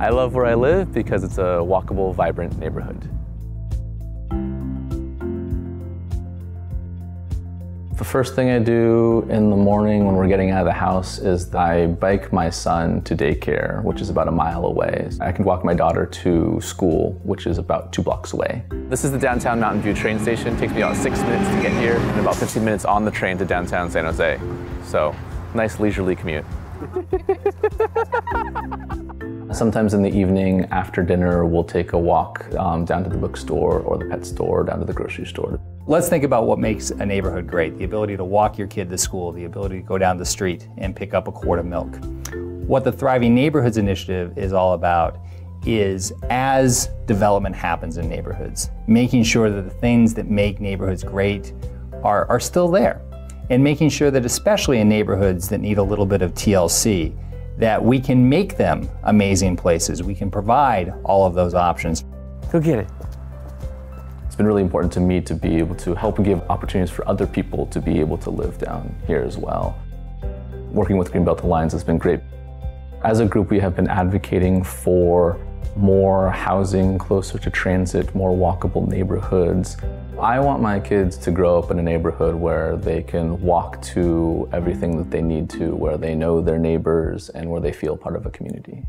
I love where I live because it's a walkable, vibrant neighborhood. The first thing I do in the morning when we're getting out of the house is I bike my son to daycare, which is about a mile away. I can walk my daughter to school, which is about two blocks away. This is the downtown Mountain View train station. It takes me about six minutes to get here and about 15 minutes on the train to downtown San Jose. So, nice leisurely commute. Sometimes in the evening after dinner, we'll take a walk um, down to the bookstore or the pet store, down to the grocery store. Let's think about what makes a neighborhood great. The ability to walk your kid to school, the ability to go down the street and pick up a quart of milk. What the Thriving Neighborhoods Initiative is all about is as development happens in neighborhoods, making sure that the things that make neighborhoods great are, are still there. And making sure that especially in neighborhoods that need a little bit of TLC, that we can make them amazing places. We can provide all of those options. Go get it It's been really important to me to be able to help give opportunities for other people to be able to live down here as well. Working with Greenbelt Alliance has been great. As a group, we have been advocating for more housing closer to transit, more walkable neighborhoods. I want my kids to grow up in a neighborhood where they can walk to everything that they need to, where they know their neighbors and where they feel part of a community.